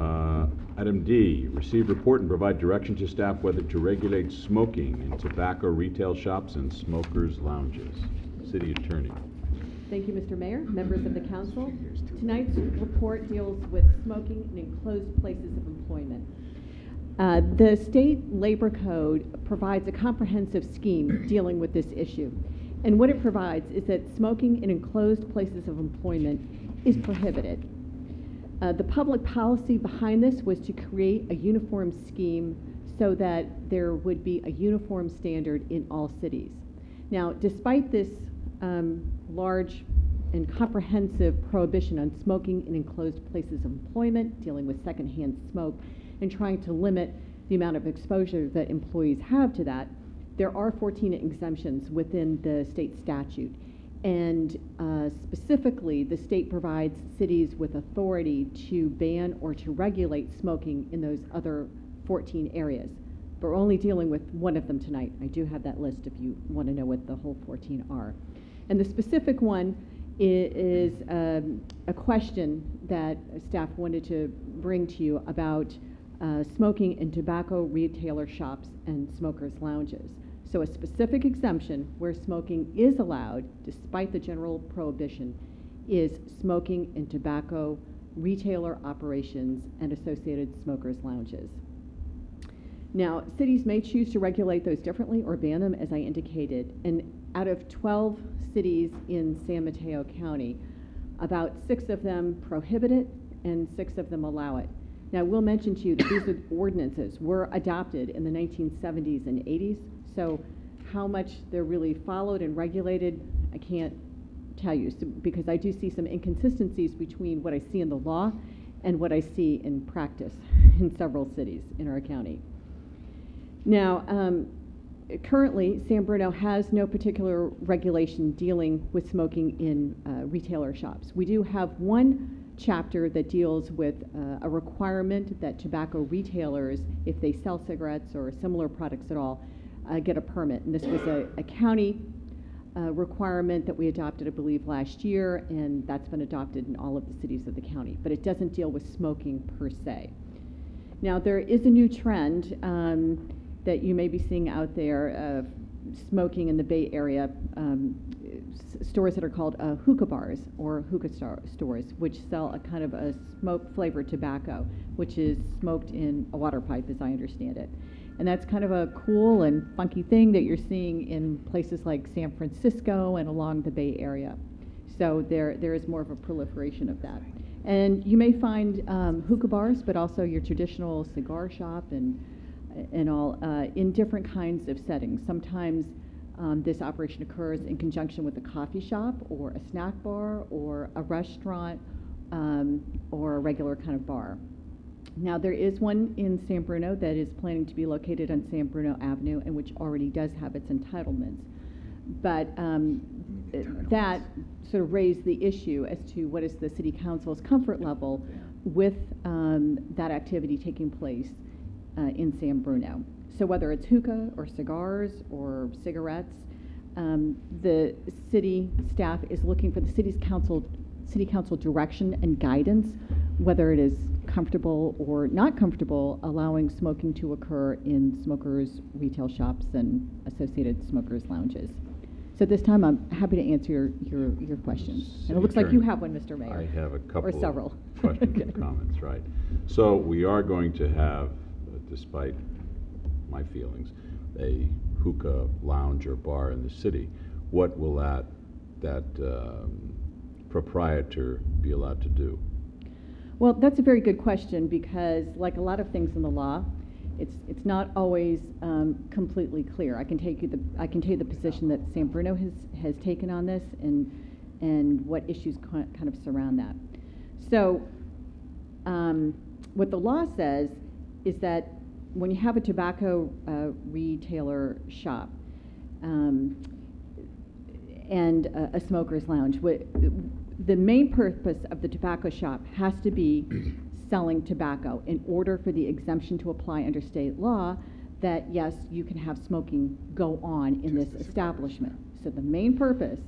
Uh, Item D, receive report and provide direction to staff whether to regulate smoking in tobacco retail shops and smokers' lounges. City Attorney. Thank you, Mr. Mayor, members of the council. Tonight's report deals with smoking in enclosed places of employment. Uh, The state labor code provides a comprehensive scheme dealing with this issue. And what it provides is that smoking in enclosed places of employment is prohibited. Uh, The public policy behind this was to create a uniform scheme so that there would be a uniform standard in all cities. Now, despite this um, large and comprehensive prohibition on smoking in enclosed places of employment, dealing with secondhand smoke, and trying to limit the amount of exposure that employees have to that, there are 14 exemptions within the state statute. And uh, specifically, the state provides cities with authority to ban or to regulate smoking in those other 14 areas. But we're only dealing with one of them tonight. I do have that list if you want to know what the whole 14 are. And the specific one is um, a question that staff wanted to bring to you about uh, smoking in tobacco retailer shops and smokers' lounges. So a specific exemption where smoking is allowed, despite the general prohibition, is smoking in tobacco retailer operations and associated smokers' lounges. Now, cities may choose to regulate those differently or ban them, as I indicated. And out of 12 cities in San Mateo County, about six of them prohibit it and six of them allow it. Now, we'll mention to you that these ordinances were adopted in the 1970s and 80s, so how much they're really followed and regulated, I can't tell you, so- because I do see some inconsistencies between what I see in the law and what I see in practice in several cities in our county. Now, um, currently, San Bruno has no particular regulation dealing with smoking in uh, retailer shops. We do have one chapter that deals with uh, a requirement that tobacco retailers, if they sell cigarettes or similar products at all, uh, get a permit. And this was a, a county uh, requirement that we adopted, I believe, last year, and that's been adopted in all of the cities of the county. But it doesn't deal with smoking per se. Now, there is a new trend um, that you may be seeing out there of smoking in the Bay Area, um, stores that are called uh, hookah bars or hookah stores, which sell a kind of a smoke flavored tobacco, which is smoked in a water pipe, as I understand it. And that's kind of a cool and funky thing that you're seeing in places like San Francisco and along the Bay Area. So there, there is more of a proliferation of that. And you may find um, hookah bars, but also your traditional cigar shop and, and all uh, in different kinds of settings. Sometimes um, this operation occurs in conjunction with a coffee shop or a snack bar or a restaurant um, or a regular kind of bar. Now, there is one in San Bruno that is planning to be located on San Bruno Avenue and which already does have its entitlements. But um, that sort of raised the issue as to what is the city council's comfort level with um, that activity taking place uh, in San Bruno. So whether it's hookah or cigars or cigarettes, um, the city staff is looking for the city's council, city council direction and guidance, whether it is comfortable or not comfortable allowing smoking to occur in smokers' retail shops and associated smokers' lounges. So at this time, I'm happy to answer your, your, your questions. And it looks like you have one, Mr. Mayor. I have a couple Or several. questions Okay. and comments, right. So we are going to have, uh, despite my feelings, a hookah lounge or bar in the city. What will that, that um, proprietor be allowed to do? Well, that's a very good question because, like a lot of things in the law, it's it's not always um, completely clear. I can take you the I can tell you the position that San Bruno has has taken on this and and what issues ki- kind of surround that. So, um, what the law says is that when you have a tobacco uh, retailer shop, um, and a, a smoker's lounge. What, the main purpose of the tobacco shop has to be selling tobacco in order for the exemption to apply under state law that yes, you can have smoking go on in this establishment. So the main purpose,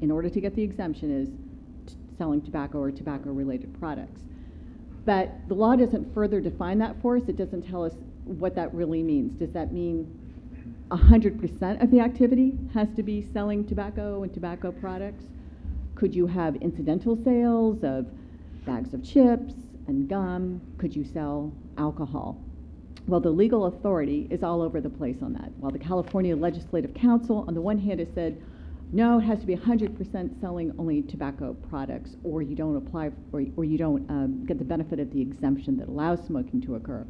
in order to get the exemption, is t- selling tobacco or tobacco-related products. But the law doesn't further define that for us. It doesn't tell us what that really means. Does that mean 100% of the activity has to be selling tobacco and tobacco products? Could you have incidental sales of bags of chips and gum? Could you sell alcohol? Well, the legal authority is all over the place on that. While the California Legislative Counsel, on the one hand, has said, no, it has to be 100% selling only tobacco products, or you don't apply, or, or you don't um, get the benefit of the exemption that allows smoking to occur.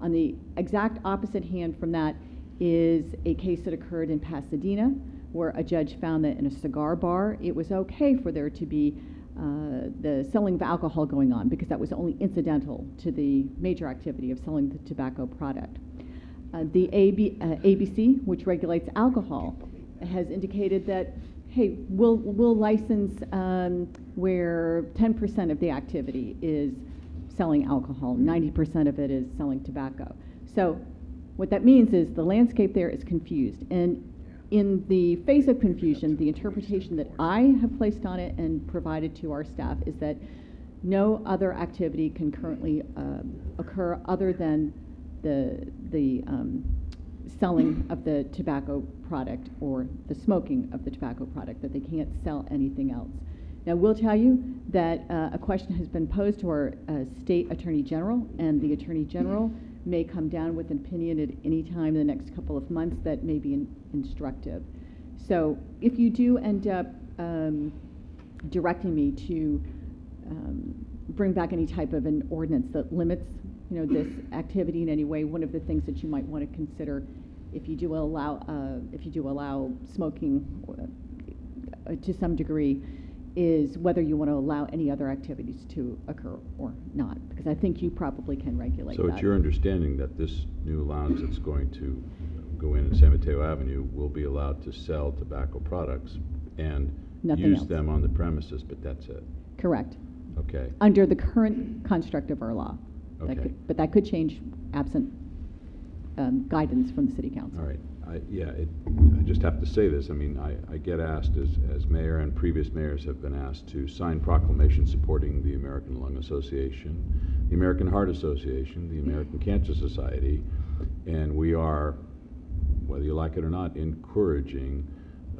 On the exact opposite hand from that is a case that occurred in Pasadena, where a judge found that in a cigar bar, it was okay for there to be uh, the selling of alcohol going on because that was only incidental to the major activity of selling the tobacco product. Uh, the AB, uh, ABC, which regulates alcohol, has indicated that, hey, we'll, we'll license um, where 10% of the activity is selling alcohol, 90% of it is selling tobacco. So what that means is the landscape there is confused. And in the face of confusion, the interpretation that I have placed on it and provided to our staff is that no other activity can currently uh, occur other than the, the um, selling of the tobacco product or the smoking of the tobacco product, that they can't sell anything else. Now, we'll tell you that uh, a question has been posed to our uh, state attorney general, and the attorney general may come down with an opinion at any time in the next couple of months that may be in- instructive. So, if you do end up um, directing me to um, bring back any type of an ordinance that limits, you know, this activity in any way, one of the things that you might want to consider if you do allow, uh, if you do allow smoking uh, to some degree, is whether you want to allow any other activities to occur or not, because I think you probably can regulate So that. it's your understanding that this new lounge that's going to go in in San Mateo Avenue will be allowed to sell tobacco products and Nothing use else. them on the premises, but that's it? Correct. Okay. Under the current construct of our law. That Okay. could- But that could change absent um, guidance from the city council. All right. I, yeah, it, I just have to say this. I mean, I, I get asked, as, as mayor and previous mayors have been asked, to sign proclamations supporting the American Lung Association, the American Heart Association, the American Cancer Society, and we are, whether you like it or not, encouraging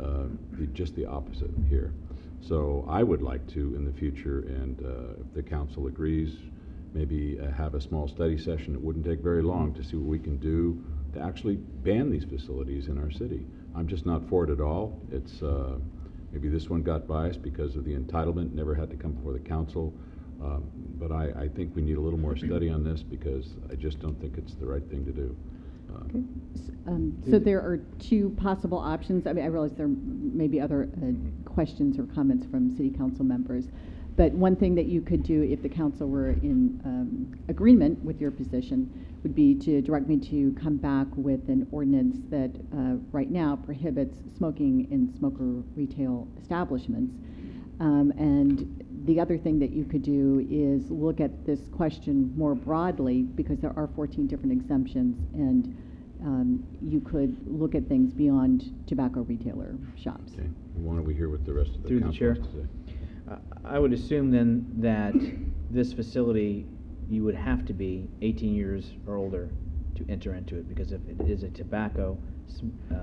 uh, the, just the opposite here. So I would like to, in the future, and uh, if the council agrees, maybe uh, have a small study session. It wouldn't take very long to see what we can do to actually ban these facilities in our city. I'm just not for it at all. It's, uh, maybe this one got biased because of the entitlement, never had to come before the council. Um, But I, I think we need a little more study on this because I just don't think it's the right thing to do. Uh, Okay. S- um, So there are two possible options. I mean, I realize there may be other uh, questions or comments from city council members. But one thing that you could do if the council were in um, agreement with your position would be to direct me to come back with an ordinance that uh, right now prohibits smoking in smoker retail establishments. Um, And the other thing that you could do is look at this question more broadly, because there are 14 different exemptions, and um, you could look at things beyond tobacco retailer shops. Okay, why don't we hear what the rest of the Through the council chair. has to say? Uh, I would assume then that this facility, you would have to be 18 years or older to enter into it, because if it is a tobacco uh,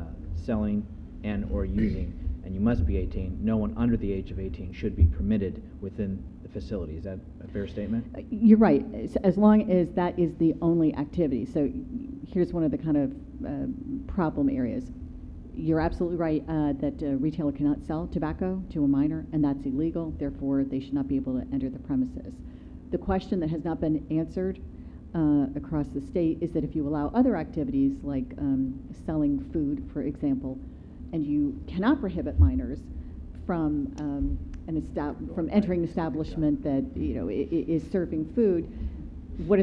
selling and/or using, and you must be 18, no one under the age of 18 should be permitted within the facility. Is that a fair statement? Uh, You're right, as- long as that is the only activity. So here's one of the kind of um, problem areas. You're absolutely right uh, that a retailer cannot sell tobacco to a minor, and that's illegal, therefore they should not be able to enter the premises. The question that has not been answered uh, across the state is that if you allow other activities like um, selling food, for example, and you cannot prohibit minors from um, an estab- from entering an establishment that you know is serving food,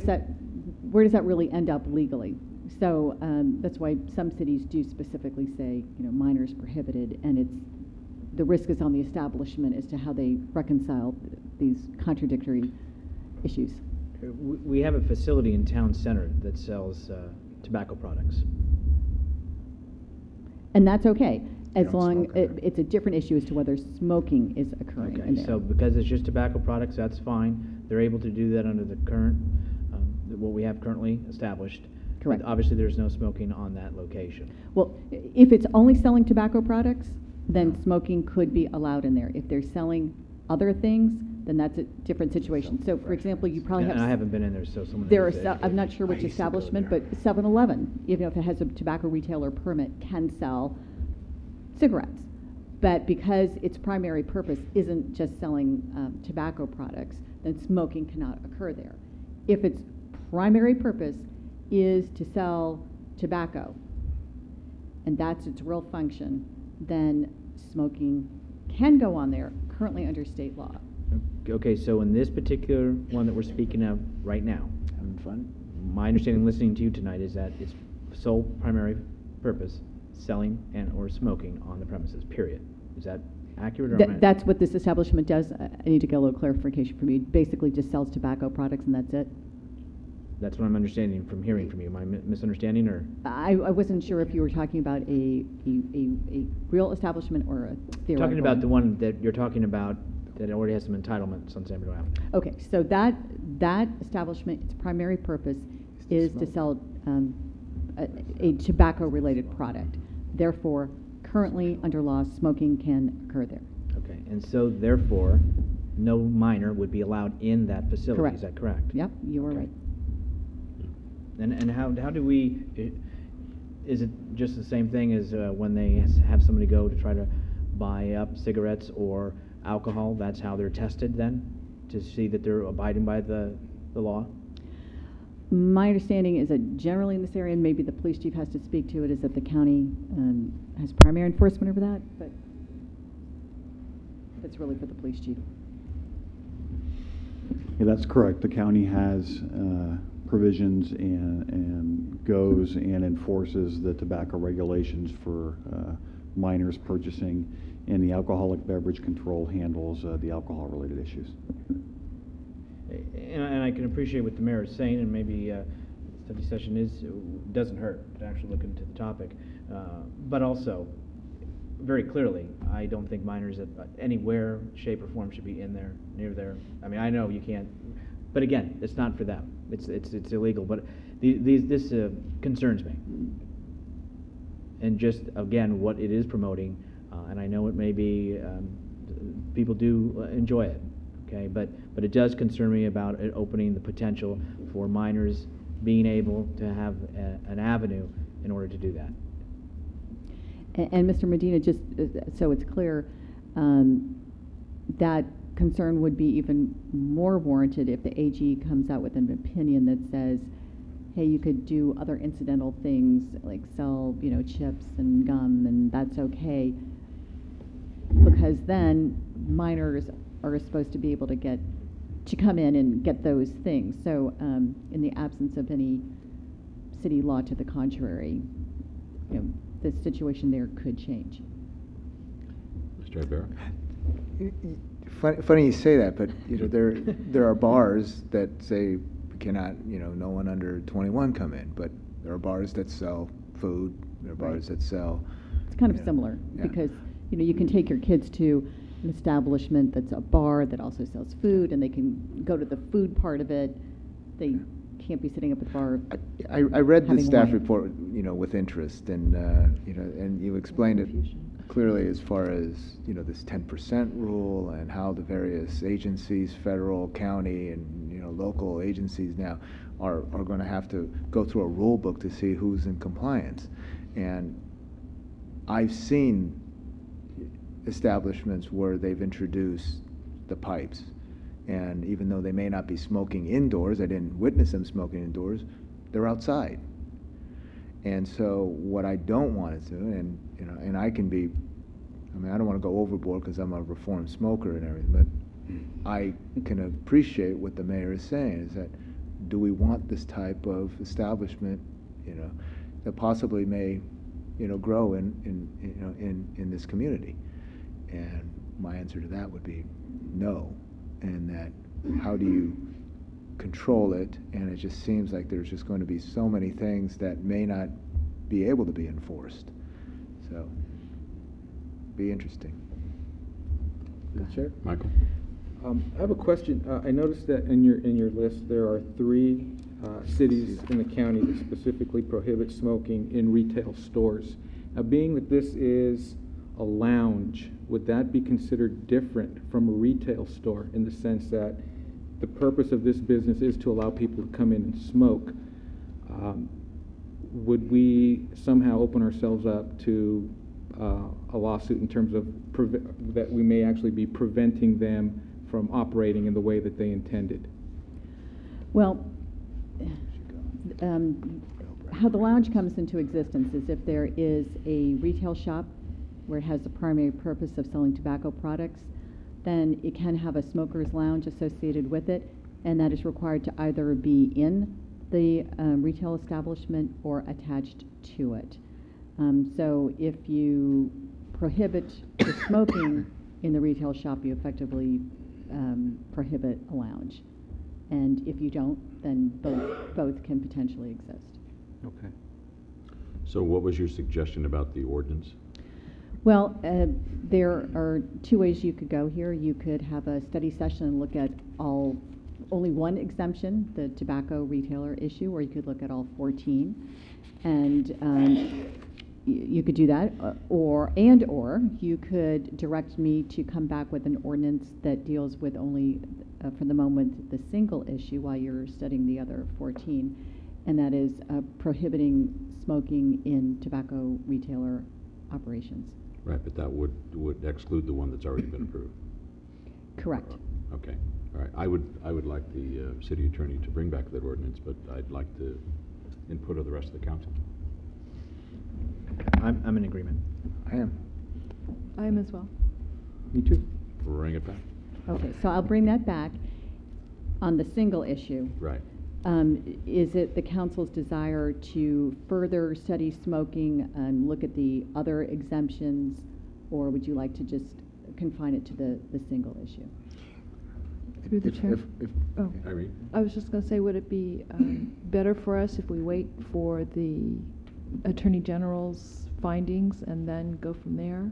that where does that really end up legally? So um, that's why some cities do specifically say you know minors prohibited, and it's the risk is on the establishment as to how they reconcile th- these contradictory issues. We have a facility in town center that sells uh, tobacco products. And that's okay. As long, it- it's a different issue as to whether smoking is occurring in Okay, there. so because it's just tobacco products, that's fine. They're able to do that under the current, um, what we have currently established. Correct. Obviously, there's no smoking on that location. Well, if it's only selling tobacco products, then smoking could be allowed in there. If they're selling other things, then that's a different situation. So, for example, you probably And have. I haven't been in there, so someone. There are, needs to se- educate I'm not sure which used to go establishment, but 7-Eleven, even if it has a tobacco retailer permit, can sell cigarettes. But because its primary purpose isn't just selling um, tobacco products, then smoking cannot occur there. If its primary purpose is to sell tobacco, and that's its real function, then smoking can go on there currently under state law. Okay, so in this particular one that we're speaking of right now, Having fun? my understanding listening to you tonight is that its sole primary purpose, selling and/or smoking on the premises, period. Is that accurate or? am I- that's what this establishment does. I I need to get a little clarification from you. Basically just sells tobacco products and that's it. That's what I'm understanding from hearing from you. Am I mi- misunderstanding or? I, I wasn't sure if you were talking about a, a, a, a real establishment or a theoretical. Talking about the one that you're talking about that already has some entitlements on San Bernardino Avenue. Okay, so that, that establishment, its primary purpose is to sell, um, a, a tobacco-related product. Therefore, currently, under law, smoking can occur there. Okay, and so therefore, no minor would be allowed in that facility, Correct. is that correct? Yep, you are Okay. right. And, and how, how do we, is it just the same thing as uh, when they have somebody go to try to buy up cigarettes or alcohol? That's how they're tested then, to see that they're abiding by the, the law? My understanding is that generally in this area, and maybe the police chief has to speak to it, is that the county um, has primary enforcement over that, but that's really for the police chief. Yeah, that's correct. The county has uh, provisions and, and goes and enforces the tobacco regulations for uh, minors purchasing, and the alcoholic beverage control handles uh, the alcohol-related issues. And, I- and I can appreciate what the mayor is saying, and maybe uh, study session is, doesn't hurt to actually look into the topic. Uh, But also, very clearly, I don't think minors at anywhere, shape, or form should be in there, near there. I mean, I know you can't, but again, it's not for them. It's, it's, it's illegal, but the- these, this uh, concerns me. And just, again, what it is promoting, uh, and I know it may be, um, people do enjoy it, okay? But, but it does concern me about it opening the potential for minors being able to have a- an avenue in order to do that. A- And, Mr. Medina, just uh, so it's clear, um, that concern would be even more warranted if the AG comes out with an opinion that says, hey, you could do other incidental things, like sell, you know, chips and gum, and that's okay. Because then minors are supposed to be able to get, to come in and get those things. So, um, in the absence of any city law to the contrary, you know, the situation there could change. Mr. Ibarra? Funny, funny you say that, but, you know, there, there are bars that say we cannot, you know, no one under twenty-one come in, but there are bars that sell food, there are Right. bars that sell. It's kind of Yeah. similar, Yeah. because, you know, you can take your kids to an establishment that's a bar that also sells food, and they can go to the food part of it. They can't be sitting up at the bar. I, I read the staff wine. report, you know, with interest, and, uh, you know, and you explained it clearly as far as, you know, this ten percent rule and how the various agencies, federal, county, and, you know, local agencies now are, are gonna have to go through a rule book to see who's in compliance. And I've seen establishments where they've introduced the pipes. And even though they may not be smoking indoors, I didn't witness them smoking indoors, they're outside. And so what I don't want to do, and, you know, and I can be, I mean, I don't want to go overboard because I'm a reformed smoker and everything, but hmm. I can appreciate what the mayor is saying, is that, do we want this type of establishment, you know, that possibly may, you know, grow in, in, you know, in, in this community? And my answer to that would be no. And that, how do you control it? And it just seems like there's just going to be so many things that may not be able to be enforced. So, be interesting. Mr. Chair? Michael? Um, I have a question. Uh, I noticed that in your, in your list, there are three uh, cities in the county that specifically prohibit smoking in retail stores. Now, being that this is a lounge, would that be considered different from a retail store in the sense that the purpose of this business is to allow people to come in and smoke? Um, Would we somehow open ourselves up to uh, a lawsuit in terms of that we may actually be preventing them from operating in the way that they intended? Well, um, how the lounge comes into existence is if there is a retail shop where it has the primary purpose of selling tobacco products, then it can have a smoker's lounge associated with it, and that is required to either be in the um, retail establishment or attached to it. Um, So if you prohibit the smoking in the retail shop, you effectively um, prohibit a lounge. And if you don't, then both, both can potentially exist. Okay. So what was your suggestion about the ordinance? Well, uh, there are two ways you could go here. You could have a study session and look at all, only one exemption, the tobacco retailer issue, or you could look at all 14. And um, you could do that, uh, or, and/or you could direct me to come back with an ordinance that deals with only, uh, for the moment, the single issue while you're studying the other 14, and that is uh, prohibiting smoking in tobacco retailer operations. Right, but that would, would exclude the one that's already been approved. Correct. Okay, all right. I would, I would like the uh, city attorney to bring back that ordinance, but I'd like the input of the rest of the council. I'm, I'm in agreement. I am. I am as well. Me too. Bring it back. Okay, so I'll bring that back. On the single issue, Right. Um, is it the council's desire to further study smoking and look at the other exemptions? Or would you like to just confine it to the, the single issue? Through the If- chair. if- if- Oh. Irene? I was just going to say, would it be um, better for us if we wait for the Attorney General's findings and then go from there?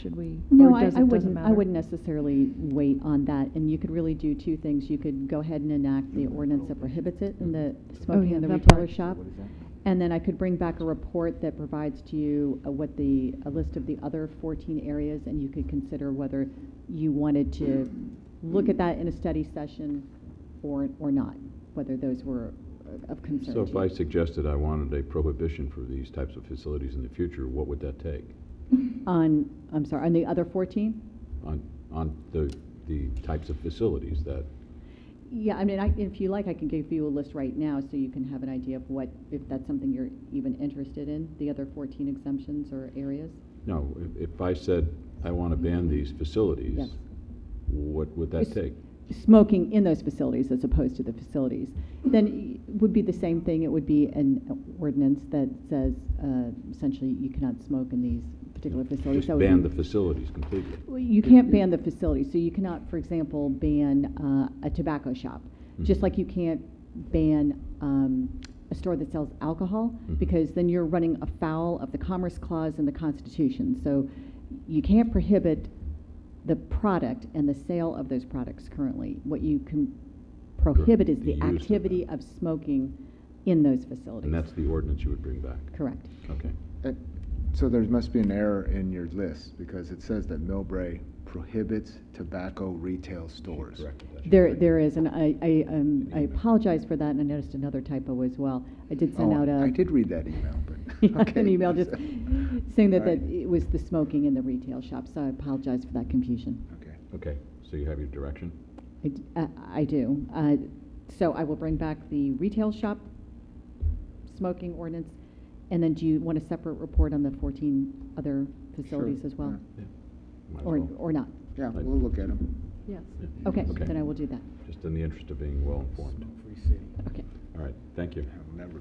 Should we? No, or I, does I it- doesn't wouldn't, I wouldn't necessarily wait on that. And you could really do two things. You could go ahead and enact the ordinance that prohibits it in the smoking Oh, yeah, in the retailer part. shop. And then I could bring back a report that provides to you uh, what the, a list of the other 14 areas, and you could consider whether you wanted to look at that in a study session or, or not, whether those were of concern So to if I suggested I wanted a prohibition for these types of facilities in the future, what would that take? On, I'm sorry, on the other 14? On, on the, the types of facilities that, Yeah, I mean, I, if you like, I can give you a list right now so you can have an idea of what, if that's something you're even interested in, the other 14 exemptions or areas. no, if, if I said I want to ban these facilities, Yes. what would that It's- take? Smoking in those facilities as opposed to the facilities. Then it would be the same thing, it would be an ordinance that says uh, essentially you cannot smoke in these particular facilities. Just That ban be- the facilities completely. Well, You can't ban the facilities. so you cannot, for example, ban uh, a tobacco shop, just Mhm. like you can't ban um, a store that sells alcohol, Mhm. because then you're running afoul of the Commerce Clause and the Constitution. So you can't prohibit the product and the sale of those products currently. What you can prohibit is The the use of activity of smoking in those facilities. And that's the ordinance you would bring back? Correct. Okay. Uh, So there must be an error in your list, because it says that Millbrae prohibits tobacco retail stores. There, there is, and I, I, um, I apologize for that, and I noticed another typo as well. I did send Oh, out a. I did read that email, but, Yeah, okay. an email just saying that, that it was the smoking in the retail shop, so I apologize for that confusion. Okay. Okay, so you have your direction? I d- uh, I do. Uh, So I will bring back the retail shop smoking ordinance, and then do you want a separate report on the 14 other facilities as well? Yeah. Might as Or, well. or not? Yeah, we'll look at them. Yes. Yeah. Okay, Okay. then I will do that. Just in the interest of being well-informed. Okay. All right, thank you. Never